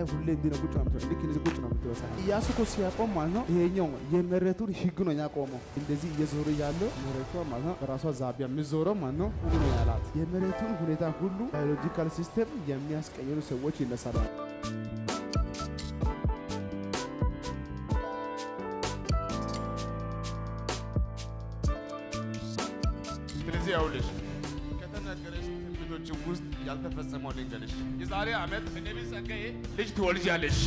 ፀሐይ ሁሌ እንዲህ ነው ቁጭ ነው የምትለው። ልክ እንደዚህ ቁጭ ነው የምትለው ፀሐይ። ኢያሱ እኮ ሲያቆም ማለት ነው ይሄኛው የመሬቱን ህግ ነው ያቆመው። እንደዚህ እየዞረ ያለው መሬቷ ማለት ነው በራሷ ዛቢያ የምዞረው ማለት ነው ሁሉ ነው ያላት። የመሬቱን ሁኔታ ሁሉ biological system የሚያስቀይሩ ሰዎች ይነሳሉ። ያልተፈጸመው ልንገርሽ። የዛሬ ዓመት በነቢይ ጸጋዬ ልጅ ትወልጃለሽ።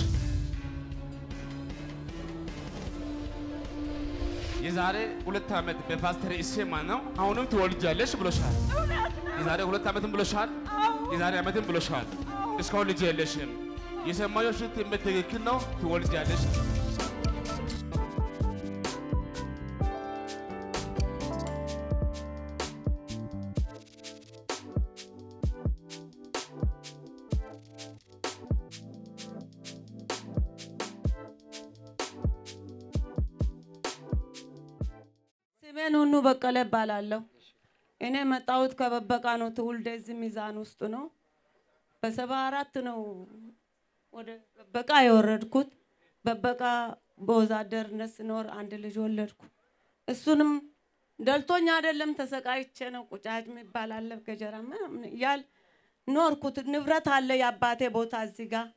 የዛሬ ሁለት ዓመት በፓስተር እሴማ ነው አሁንም ትወልጃለሽ ብሎሻል። የዛሬ ሁለት ዓመትም ብሎሻል። የዛሬ ዓመትም ብሎሻል። እስካሁን ልጅ የለሽም። የሰማዮሽ ትንቢት ትክክል ነው። ትወልጃለሽ። እባላለሁ። እኔ መጣሁት ከበበቃ ነው። ትውልደ እዚህ ሚዛን ውስጥ ነው። በሰባ አራት ነው ወደ በበቃ የወረድኩት። በበቃ በወዛደርነት ስኖር አንድ ልጅ ወለድኩ። እሱንም ደልቶኝ አይደለም ተሰቃይቼ ነው። ቁጫጭ የሚባል አለ ገጀራ ምናምን እያል ኖርኩት። ንብረት አለ የአባቴ ቦታ እዚህ ጋር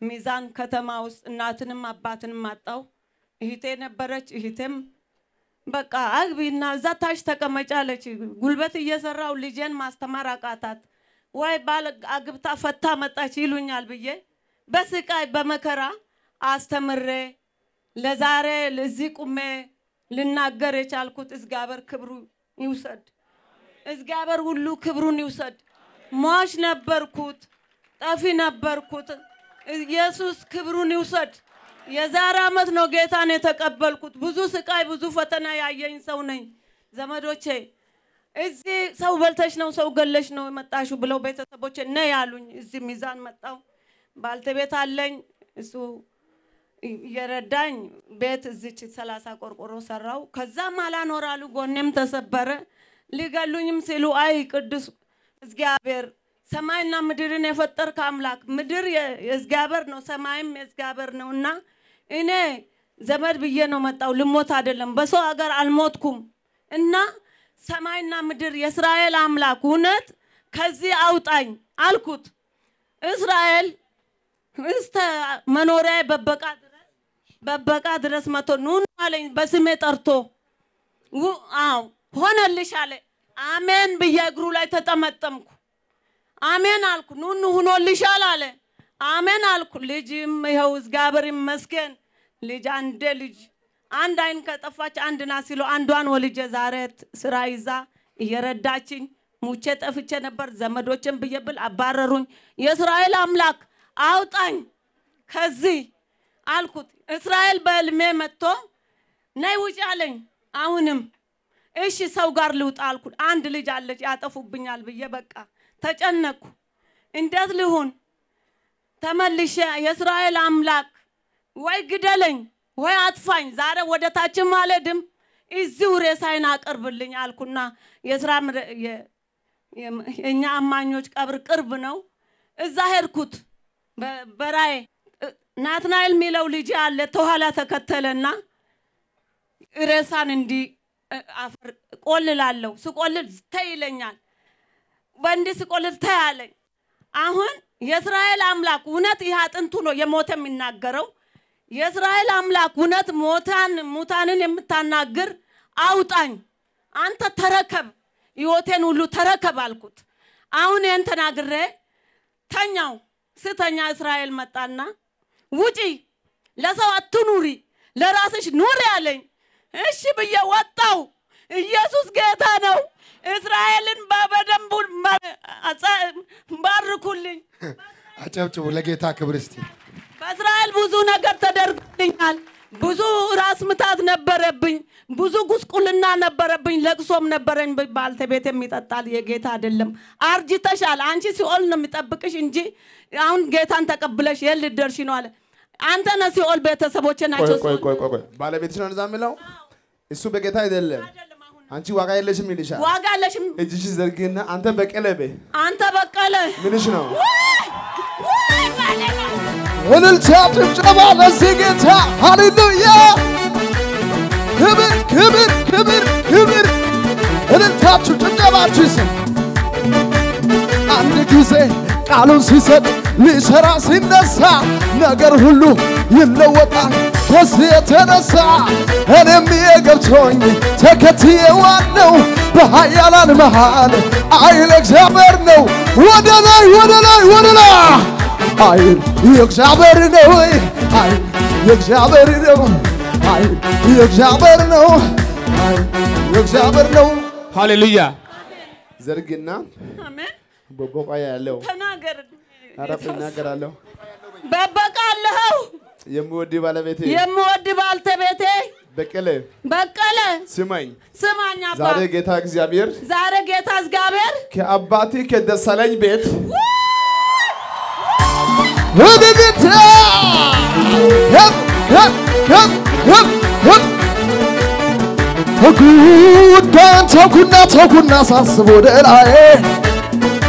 ሚዛን ከተማ ውስጥ እናትንም አባትንም አጣው። እህቴ ነበረች። እህቴም በቃ አግቢና እዛ ታች ተቀመጫ አለች። ጉልበት እየሰራው ልጄን ማስተማር አቃታት። ወይ ባል አግብታ ፈታ መጣች ይሉኛል ብዬ በስቃይ በመከራ አስተምሬ ለዛሬ እዚህ ቁሜ ልናገር የቻልኩት እግዚአብሔር ክብሩ ይውሰድ። እግዚአብሔር ሁሉ ክብሩን ይውሰድ። ሟች ነበርኩት፣ ጠፊ ነበርኩት። ኢየሱስ ክብሩን ይውሰድ። የዛሬ ዓመት ነው ጌታን የተቀበልኩት። ብዙ ስቃይ፣ ብዙ ፈተና ያየኝ ሰው ነኝ። ዘመዶቼ እዚህ ሰው በልተሽ ነው ሰው ገለሽ ነው የመጣሹ ብለው ቤተሰቦቼ ነ ያሉኝ። እዚህ ሚዛን መጣው። ባልተቤት አለኝ እሱ እየረዳኝ ቤት እዚች ሰላሳ ቆርቆሮ ሰራው። ከዛም አላኖራሉ ጎኔም ተሰበረ። ሊገሉኝም ሲሉ አይ ቅዱስ እግዚአብሔር ሰማይና ምድርን የፈጠርክ አምላክ ምድር የእግዚአብሔር ነው፣ ሰማይም የእግዚአብሔር ነው እና እኔ ዘመድ ብዬ ነው መጣው። ልሞት አይደለም፣ በሰው ሀገር አልሞትኩም እና ሰማይና ምድር የእስራኤል አምላክ እውነት ከዚህ አውጣኝ አልኩት። እስራኤል እስተ መኖሪያ በበቃ ድረስ በበቃ ድረስ መቶ ኑን አለኝ። በስሜ ጠርቶ አዎ ሆነልሽ አለ። አሜን ብዬ እግሩ ላይ ተጠመጠምኩ። አሜን አልኩ። ኑኑ ሁኖልሻል አለ። አሜን አልኩ። ልጅም ይኸው እግዚአብሔር ይመስገን ልጅ አንዴ ልጅ አንድ አይን ከጠፋች አንድ ና ሲሉ አንዷን ወልጄ ዛሬ ስራ ይዛ እየረዳችኝ ሙቼ ጠፍቼ ነበር። ዘመዶችን ብዬ ብል አባረሩኝ። የእስራኤል አምላክ አውጣኝ ከዚህ አልኩት። እስራኤል በህልሜ መጥቶ ነይ ውጭ አለኝ። አሁንም እሺ ሰው ጋር ልውጣ አልኩት። አንድ ልጅ አለች ያጠፉብኛል ብዬ በቃ ተጨነቅኩ። እንዴት ልሁን? ተመልሼ የእስራኤል አምላክ ወይ ግደለኝ ወይ አጥፋኝ፣ ዛሬ ወደ ታችም አልሄድም፣ እዚሁ ሬሳይን አቅርብልኝ አልኩና የስራ የእኛ አማኞች ቀብር ቅርብ ነው። እዛ ሄድኩት በራእይ ናትናኤል የሚለው ልጅ አለ። ተኋላ ተከተለና ሬሳን እንዲህ አፈር ቆልላለሁ። ስቆልል ተይ በእንዲህ ስቆልል ተይ አሁን የእስራኤል አምላክ እውነት ይህ አጥንቱ ነው የሞተ የሚናገረው የእስራኤል አምላክ እውነት ሞታን ሙታንን የምታናግር አውጣኝ፣ አንተ ተረከብ፣ ህይወቴን ሁሉ ተረከብ አልኩት። አሁን ይህን ተናግሬ ተኛው። ስተኛ እስራኤል መጣና ውጪ፣ ለሰው አትኑሪ፣ ለራስሽ ኑሪ አለኝ። እሺ ብዬ ወጣው። ኢየሱስ ጌታ ነው። እስራኤልን በደንቡ ባርኩልኝ። አጨብጭቡ ለጌታ ክብር እስቲ። በእስራኤል ብዙ ነገር ተደርጎልኛል። ብዙ ራስ ምታት ነበረብኝ። ብዙ ጉስቁልና ነበረብኝ። ለቅሶም ነበረኝ። ባልተቤት የሚጠጣል የጌታ አይደለም። አርጅተሻል፣ አንቺ ሲኦል ነው የሚጠብቅሽ እንጂ አሁን ጌታን ተቀብለሽ የት ልትደርሺ ነው አለ። አንተ ነህ ሲኦል፣ ቤተሰቦቼ ናቸው ቆይ ሲኦል። ቆይ ቆይ ቆይ ባለቤትሽ ነው እንደዛ የሚለው እሱ በጌታ አይደለም። አንቺ ዋጋ የለሽም ይልሻል። ዋጋ አለሽም እጅሽ ዘርግና አንተ በቀለበ አንተ በቀለ ምንሽ ነው? እልልታ ጭብጨባ ለዚህ ጌታ! ሃሌሉያ! ክብር ክብር ክብር ክብር! እልልታችሁ ጭብጨባችሁ ይስም አንድ ጊዜ ቃሉን ሲሰጥ ሊሰራ ሲነሳ ነገር ሁሉ ይለወጣል። ከዚህ የተነሳ እኔም የገብቶኝ ተከትዬዋለሁ በኃያላን መሃል አይል እግዚአብሔር ነው። ወደ ላይ ወደ ላይ ወደ ላይ! አይል የእግዚአብሔር ነው አይል የእግዚአብሔር ነው። አይል የእግዚአብሔር ነው። አይል የእግዚአብሔር ነው። ሃሌሉያ! ዘርግና አሜን። በቦቃ ያለው ተናገር። አረፍ እናገራለሁ። በበቃለሁ። የምወድ ባለቤቴ። የምወድ ባልተቤቴ። በቀለ። በቀለ። ስማኝ። ስማኝ አባ። ዛሬ ጌታ እግዚአብሔር ዛሬ ጌታ እግዚአብሔር። ከአባቴ ከደሳለኝ ቤት ወደ ተውኩና ተውኩና ሳስብ ወደ ላይ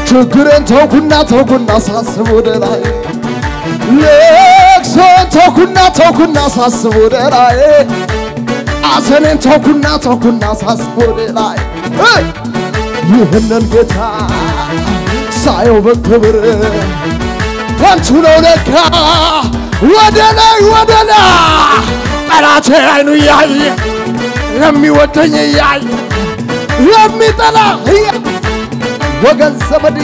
ችግርን ተውኩና ተውኩና ሳስብ ወደ ላይ ለቅሶን ተውኩና ተውኩና ሳስብ ወደ ላይ አዘኔን ተውኩና ተውኩና ሳስብ ወደ ላይ! ይህንን ጌታ ሳየው በክብር ከንቱ ነው ለካ ወደ ላይ ወደ ላይ ጠላቴ አይኑ እያየ የሚወደኝ እያየ የሚጠላ እያየ ወገን ዘመድ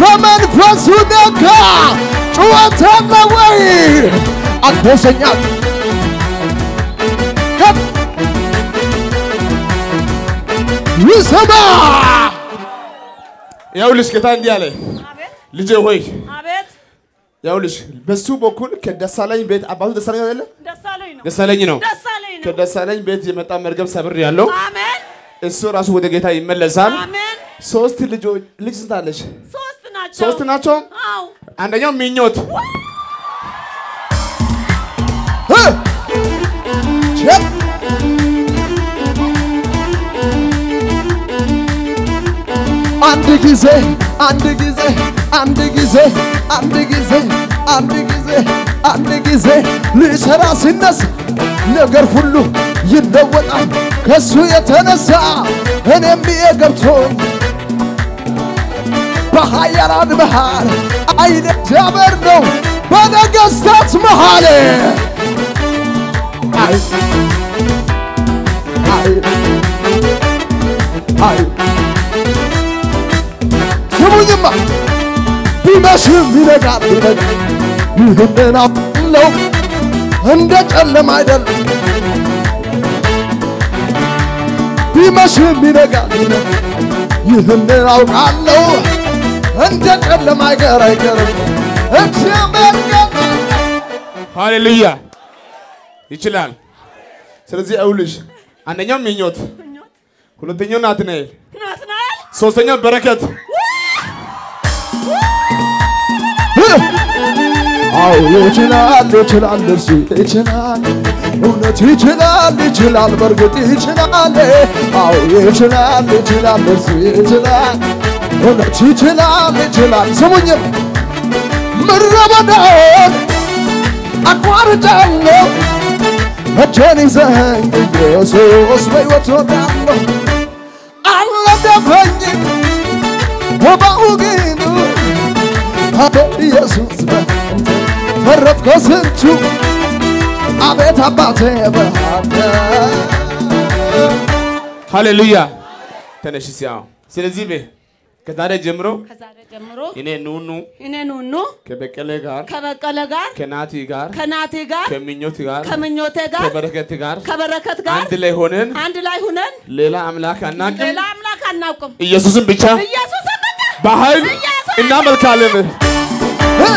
በመንፈሱ ነካ ጩኸት አለ ወይ? አግቦሰኛል ይሰማ ያውልሽ ጌታ እንዲህ አለ፣ ልጄ ሆይ! ያውልሽ በሱ በኩል ከደሳለኝ ቤት አባቱ ደሳለኝ አይደለ? ደሳለኝ ነው። ደሳለኝ ነው። ደሳለኝ ነው። ከደሳለኝ ቤት የመጣ መርገም ሰብር ያለው እሱ ራሱ ወደ ጌታ ይመለሳል። ሶስት ልጆች ልጅ ስንት አለሽ? ሶስት ናቸው ሶስት ናቸው። አንደኛው ምኞት! አንድ ጊዜ አንድ ጊዜ አንድ ጊዜ አንድ ጊዜ አንድ ጊዜ አንድ ጊዜ ሊሰራ ሲነሳ ነገር ሁሉ ይለወጣል ከሱ የተነሳ እኔም ብዬ ገብቶኝ በኃያላን መሃል አይነ እግዚአብሔር ነው። በነገሥታት መሃል ስሙኝማ ቢመሽም ይነጋል ይነጋል ይህንን አውቃለሁ እንደ ጨለማ አይደለም ቢመሽም ይነጋል ይህንን አውቃለሁ እንደ ጨለማ አይቀር አይቀርም ሃሌሉያ! ይችላል። ስለዚህ ያውልሽ አንደኛው ምኞት፣ ሁለተኛው ናትናኤል፣ ሶስተኛው በረከት። አዎ ይችላል ይችላል እርሱ ይችላል። እውነት ይችላል ይችላል በእርግጥ ይችላል። አዎ ይችላል ይችላል እርሱ ይችላል እውነት ይችላል ይችላል። ስሙኝም ምድረ በዳውን አቋርጫለሁ። እጄን ይዘኸኝ ኢየሱስ በሕይወት ወዳለሁ አልነደፈኝም ወባው ግን አቤት ኢየሱስ በአንተ ተረፍከ ስንቱ አቤት አባቴ በአንተ ሃሌሉያ። ተነሽ አሁን። ስለዚህ ቤ ከዛሬ ጀምሮ ከዛሬ ጀምሮ እኔ ኑኑ እኔ ኑኑ ከበቀለ ጋር ከበቀለ ጋር ከናቲ ጋር ከናቴ ጋር ከምኞት ጋር ከምኞቴ ጋር ከበረከት ጋር ከበረከት ጋር አንድ ላይ ሆነን አንድ ላይ ሁነን ሌላ አምላክ አናውቅም፣ ሌላ አምላክ አናውቅም። ኢየሱስን ብቻ ኢየሱስ ብቻ በኃይል እናመልካለን። እ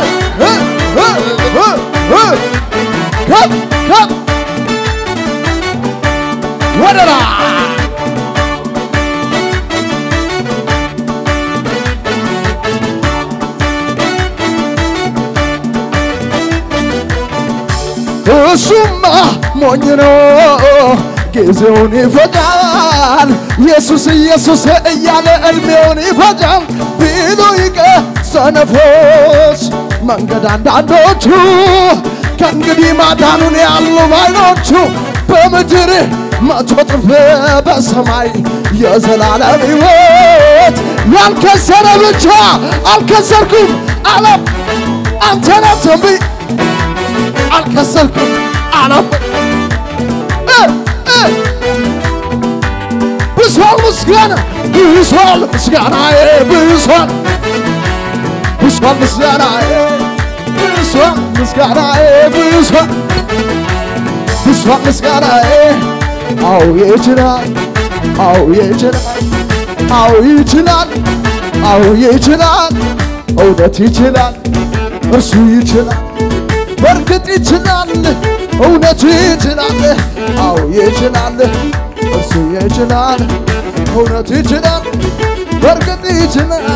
እሱማ ሞኝ ነው። ጊዜውን ይፈጃል ኢየሱስ ኢየሱስ እያለ ዕድሜውን ይፈጃል። ቢሉ ይቀ ሰነፎች መንገድ አንዳንዶቹ ከእንግዲህ ማዳኑን ያሉ ባይኖቹ በምድር መቶ ጥፍ በሰማይ የዘላለም ሕይወት። ያልከሰረ ብቻ አልከሰርኩም አለም አንተነ ትንቢት አልከሰርኩም አለም እ እ ብሷል ምስጋና ብሷል ምስጋናዬ ብሷል ብሷል ምስጋናዬ ብሷል ምስጋናዬ ብሷል ብሷል ምስጋናዬ አዎ ይችላል አዎ ይችላል አዎ ይችላል አዎ ይችላል እውነት ይችላል እርሱ ይችላል በእርግጥ ይችላል እውነት ይችላል አዎ ይችላል እርሱ ይችላል እውነት ይችላል በእርግጥ ይችላል።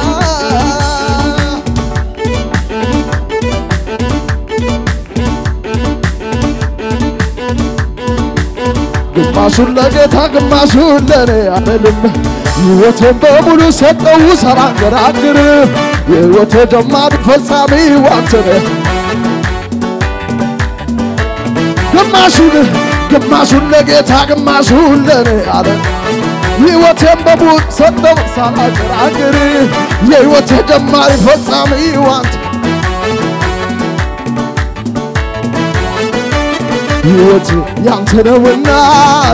ግማሹን ለጌታ ግማሹን ለኔ አልልም ሕይወቴን በሙሉ ሰጠው ሳላንገራግር የሕይወቴ ጀማሪ ፈጻሚ አንተ ግማሹን ግማሹን ለጌታ ግማሹን ለኔ አለ። ሕይወቴን በሙሉ ሰጠው ሳላንገራግር የሕይወቴ ጀማሪ ፈጻሚ አንተ ሕይወት ያንተ ነውና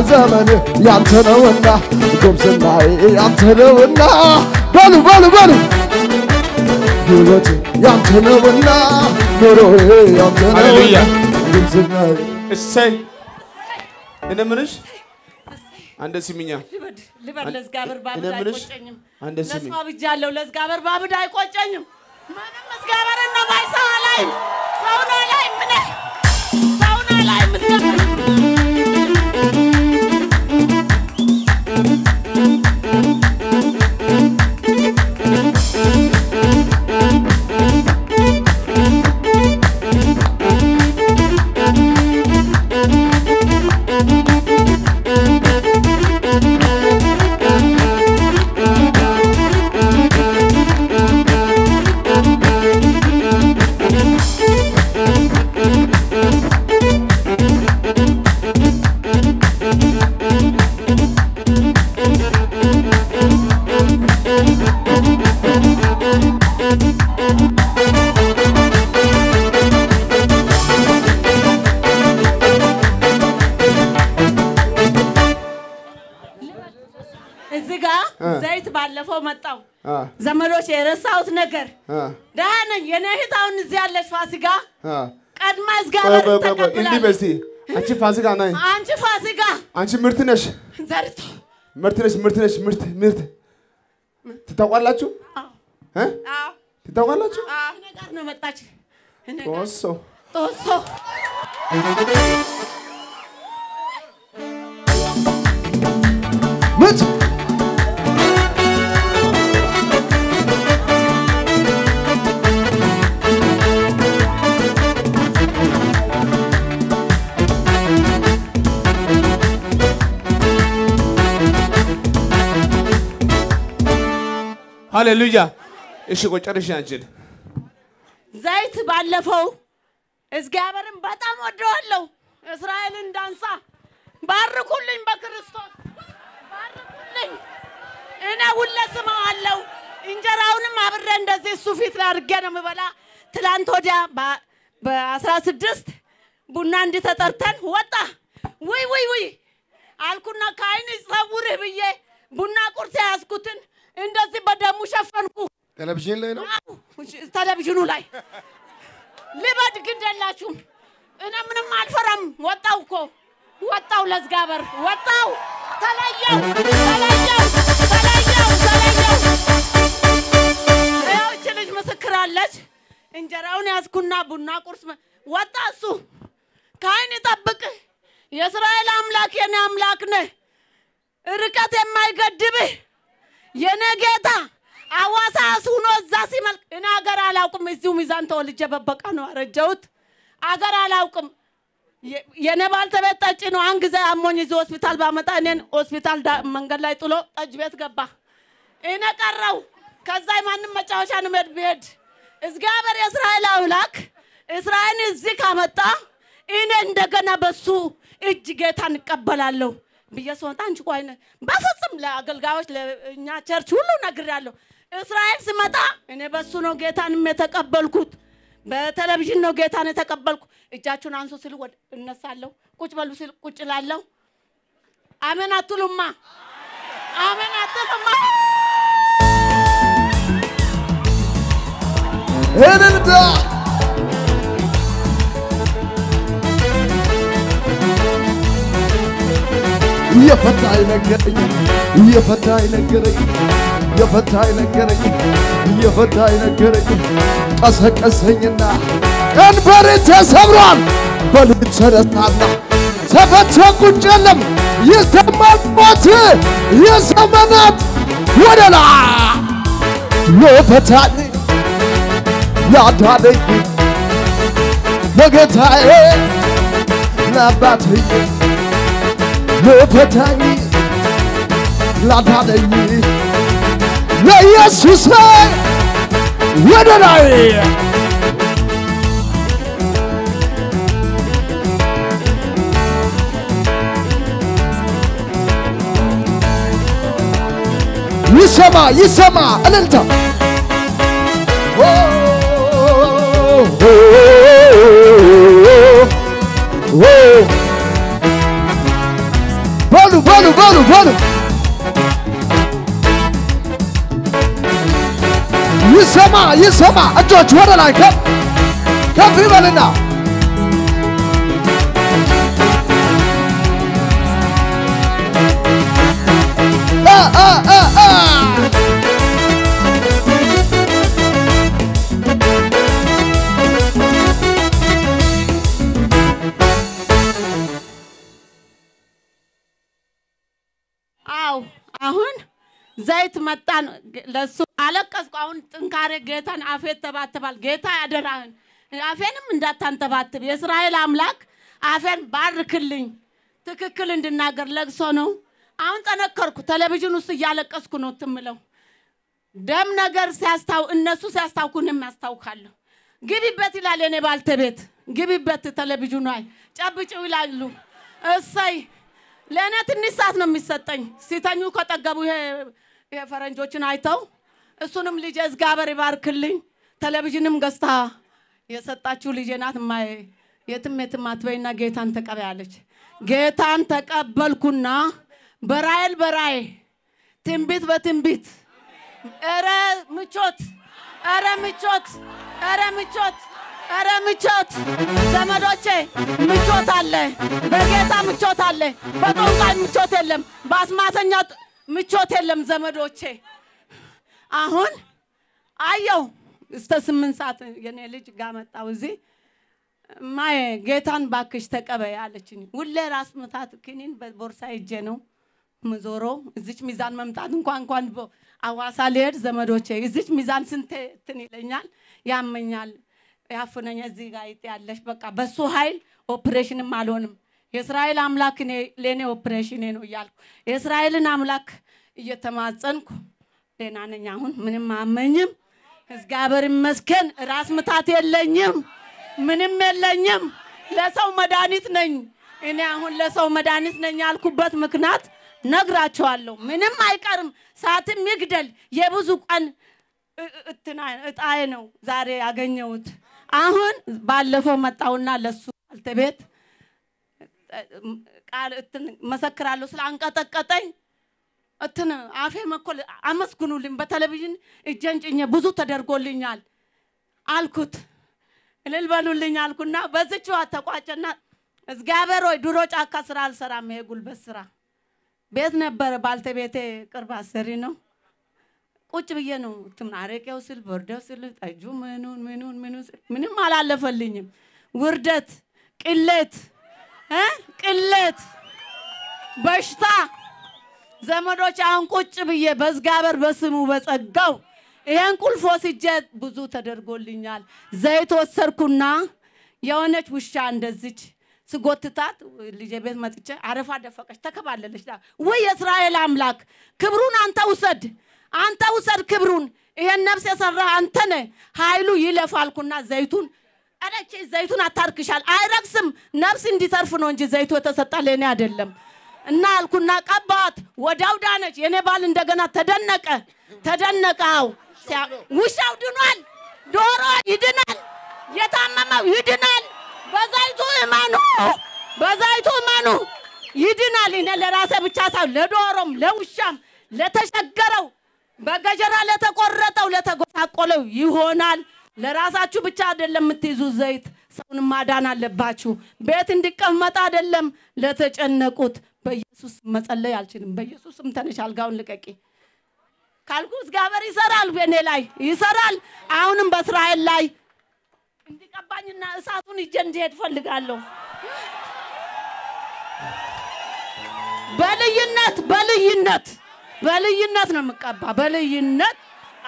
ዘመን ያንተ ነውና ጉብዝናዬ ያንተ ነውና በሉ በሉ በሉ። ሕይወት ያንተ ነውና ኑሮዬ ያንተ ነውና ጉብዝናዬ እሰይ እኔ ምንሽ አንደ ልበድ ልበድ ለእግዚአብሔር ባብድ አይቆጨኝም። አንደ ስሚ ለሰው ብጃለሁ ለእግዚአብሔር ባብድ አይቆጨኝም። ምንም እግዚአብሔርን ነው ባይ ሰው ሰው ነው ላይ ምን እዚህ ጋ ዘይት ባለፈው መጣው። ዘመዶች የረሳሁት ነገር ደህና ነኝ። የኔ እህት አሁን እዚህ ያለች ፋሲካ ቀድማ እግዚአብሔር እንዲህ እስቲ አንቺ ፋሲካ ነይ አንቺ ፋሲካ አንቺ ምርት ነሽ። ዘርቶ ምርት ነሽ ምርት ነሽ ምርት ምርት ትታውቃላችሁ? ትታውቃላችሁ? ነው መጣች። ኦሶ ጦሶ ሃሌሉያ እሺ ቆይ ጨርሽ አንቺን ዘይት ባለፈው እግዚአብሔርን በጣም ወደዋለሁ። እስራኤልን ዳንሳ ባርኩልኝ፣ በክርስቶስ ባርኩልኝ። እኔ ሁሌ ስማዋለሁ። እንጀራውንም አብሬ እንደዚህ እሱ ፊት አድርጌ ነው የምበላ። ትላንት ወዲያ በአስራ ስድስት ቡና እንዲህ ተጠርተን ወጣ። ውይ ውይ ውይ አልኩና ከአይን ይሰውርህ ብዬ ቡና ቁርስ ያዝኩትን እንደዚህ በደሙ ሸፈንኩ። ቴሌቪዥን ላይ ነው። ቴሌቪዥኑ ላይ ልበድ ግድ የላችሁም። እኔ ምንም አልፈራም። ወጣው እኮ ወጣው፣ ለዝጋበር ወጣው፣ ተለየው፣ ተለየው፣ ተለየው፣ ተለየው። ይህች ልጅ ምስክር አለች። እንጀራውን ያዝኩና ቡና ቁርስ ወጣ እሱ ከአይን ይጠብቅህ። የእስራኤል አምላክ የኔ አምላክ ነህ፣ ርቀት የማይገድብህ የኔ ጌታ አዋሳ ሱኖ እዛ ሲመልክ እኔ አገር አላውቅም። እዚሁ ሚዛን ተወልጄ በበቃ ነው አረጀሁት። አገር አላውቅም። የኔ ባልተቤት ጠጪ ነው። አንድ ጊዜ አሞኝ እዚህ ሆስፒታል ባመጣ እኔን ሆስፒታል መንገድ ላይ ጥሎ ጠጅ ቤት ገባ። እኔ ቀረው። ከዛ ማንም መጫወቻ ንመድ ብሄድ እግዚአብሔር የእስራኤል አምላክ እስራኤል እዚህ ካመጣ እኔ እንደገና በሱ እጅ ጌታን እቀበላለሁ ብዬ ስወጣ አንቺ ቆይ በፍጹም ለአገልጋዮች ለእኛ church ሁሉ ነግሬያለሁ። እስራኤል ስመጣ እኔ በሱ ነው ጌታንም የተቀበልኩት። በቴሌቪዥን ነው ጌታን የተቀበልኩ። እጃችሁን አንሱ ስል ወደ እነሳለሁ፣ ቁጭ በሉ ስል ቁጭ እላለሁ። አሜን አትሉማ? አሜን አትሉማ? እልልታ የፈታኝ ነገረኝ የፈታኝ ነገረኝ የፈታኝ ነገረኝ የፈታኝ ነገረኝ። ቀሰቀሰኝና ቀንበሬ ተሰብሯል። በልብ ተነሳና ተፈቶ ቁጭ የለም። ይሰማል ሞት ወደ ላይ ለፈታኝ ላዳነኝ ለጌታዬ ለአባትዬ ለፈታኝ ላዳነኝ ለኢየሱስ ወደ ላይ ይሰማ ይሰማ እልልታ በሉ በሉ በሉ ይሰማ ይሰማ እጆች ወደ ላይ ከፍ ከፍ ይበልና አ አ መጣን። ለሱ አለቀስኩ። አሁን ጥንካሬ ጌታን አፌት ተባትባል። ጌታ ያደራህን አፌንም እንዳታንተባትብ የእስራኤል አምላክ አፌን ባርክልኝ፣ ትክክል እንድናገር ለቅሶ ነው። አሁን ጠነከርኩ። ቴሌቪዥን ውስጥ እያለቀስኩ ነው ትምለው ደም ነገር ሲያስታው እነሱ ሲያስታውኩ እኔም ያስታውካለሁ። ግቢበት ይላል የኔ ባልተቤት፣ ግቢበት ቴሌቪዥኑ ላይ ጨብጭው ይላሉ። እሰይ ለእኔ ትንሽ ሰዓት ነው የሚሰጠኝ። ሲተኙ ከጠገቡ ይሄ ይሄ ፈረንጆችን አይተው እሱንም ልጄ እግዚአብሔር ይባርክልኝ። ቴሌቪዥንም ገዝታ የሰጣችሁ ልጄ ናት። እማዬ የትም የትም አትበይና ጌታን ተቀበያለች። ጌታን ተቀበልኩና በራይል በራይ ትንቢት በትንቢት ኧረ ምቾት፣ ኧረ ምቾት፣ ኧረ ምቾት፣ ኧረ ምቾት ዘመዶቼ ምቾት አለ። በጌታ ምቾት አለ። በጦንቃይ ምቾት የለም። በአስማተኛ ምቾት የለም ዘመዶቼ። አሁን አየው እስከ ስምንት ሰዓት የኔ ልጅ ጋር መጣው እዚህ ማየ ጌታን ባክሽ ተቀበይ አለችኝ። ሁሌ ራስ ምታት ክኒን በቦርሳ ይዤ ነው ምዞሮ እዚች ሚዛን መምጣት እንኳን እንኳን አዋሳ ልሄድ ዘመዶቼ እዚች ሚዛን ስንቴ እንትን ይለኛል፣ ያመኛል፣ ያፍነኛ እዚህ ጋር ያለሽ በቃ በሱ ኃይል ኦፕሬሽንም አልሆንም። የእስራኤል አምላክ እኔ- ለእኔ ኦፕሬሽኔ ነው እያልኩ የእስራኤልን አምላክ እየተማጸንኩ ደህና ነኝ። አሁን ምንም አመኝም። እግዚአብሔር ይመስገን። ራስ ምታት የለኝም፣ ምንም የለኝም። ለሰው መድኃኒት ነኝ። እኔ አሁን ለሰው መድኃኒት ነኝ ያልኩበት ምክንያት ነግራቸዋለሁ። ምንም አይቀርም፣ ሰዓትም ይግደል። የብዙ ቀን እጣዬ ነው ዛሬ ያገኘሁት። አሁን ባለፈው መጣውና ለሱ ባልተቤት ቃል እንትን መሰክራለሁ ስላንቀጠቀጠኝ እንትን አፌ መኮል አመስግኑልኝ፣ በቴሌቪዥን እጄን ጭኜ ብዙ ተደርጎልኛል አልኩት። እልል በሉልኝ አልኩና በዝች ተቋጨና እግዚአብሔር ሆይ ድሮ ጫካ ስራ አልሰራም፣ ይሄ ጉልበት ስራ ቤት ነበረ። ባልተቤቴ ቅርብ አሰሪ ነው። ቁጭ ብዬ ነው እንትን አረቄው ስል በርደው ስል ጠጁ ምኑን ምኑን ምኑን ምንም አላለፈልኝም። ውርደት፣ ቅሌት እ ቅሌት በሽታ ዘመዶች አሁን ቁጭ ብዬ በእግዚአብሔር በስሙ በጸጋው ይሄን ቁልፍ ወስጄ ብዙ ተደርጎልኛል። ዘይት ወሰድኩና የሆነች ውሻ እንደዚች ስጎትታት ልጄ ቤት መጥቼ አረፋ ደፈቀች፣ ተከባለለች። ውይ የእስራኤል አምላክ ክብሩን አንተ ውሰድ፣ አንተ ውሰድ ክብሩን። ይሄን ነፍስ የሰራ አንተ ነህ። ኃይሉ ይለፋልኩና ዘይቱን አረቼ ዘይቱን አታርክሻል። አይረክስም። ነፍስ እንዲተርፍ ነው እንጂ ዘይቱ የተሰጣ ለእኔ አይደለም። እና አልኩና ቀባት። ወዲያው ዳነች። የኔ ባል እንደገና ተደነቀ ተደነቀው። ሲያ- ውሻው ድኗል። ዶሮ ይድናል። የታመመው ይድናል። በዘይቱ እመኑ፣ በዘይቱ እመኑ። ይድናል። እኔ ለራሴ ብቻ ሳይሆን ለዶሮም፣ ለውሻም፣ ለተቸገረው፣ በገጀራ ለተቆረጠው፣ ለተጎሳቆለው ይሆናል። ለራሳችሁ ብቻ አይደለም የምትይዙ ዘይት፣ ሰውን ማዳን አለባችሁ። ቤት እንዲቀመጥ አይደለም ለተጨነቁት። በኢየሱስ መጸለይ አልችልም። በኢየሱስም ተነሽ አልጋውን ልቀቂ ካልኩ እግዚአብሔር ይሰራል፣ በእኔ ላይ ይሰራል። አሁንም በእስራኤል ላይ እንዲቀባኝና እሳቱን ይዤ እንዲሄድ ፈልጋለሁ። በልዩነት በልዩነት በልዩነት ነው የምቀባ። በልዩነት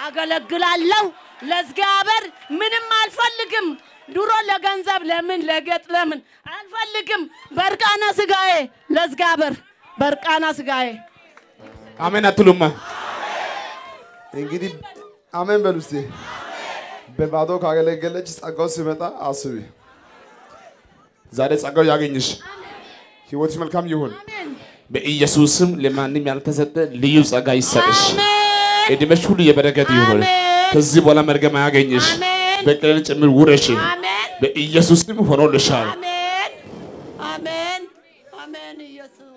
አገለግላለሁ። ለእግዚአብሔር ምንም አልፈልግም። ድሮ ለገንዘብ ለምን ለጌጥ ለምን አልፈልግም። በእርቃና ስጋዬ ለእግዚአብሔር በእርቃና ስጋዬ አሜን አትሉማ? እንግዲህ አሜን በሉ እስቲ። በባዶ ካገለገለች ጸጋው ሲመጣ አስቢ። ዛሬ ጸጋው ያገኝሽ፣ ህይወትሽ መልካም ይሁን። በኢየሱስም ለማንም ያልተሰጠ ልዩ ጸጋ ይሰጥሽ። አሜን እድሜሽ ሁሉ የበረከት ይሁን። ከዚህ በኋላ መርገም አያገኝሽ። በቀለን ጭምር ውረሽ በኢየሱስ ስም ሆኖልሻል። አሜን። አሜን። አሜን። ኢየሱስ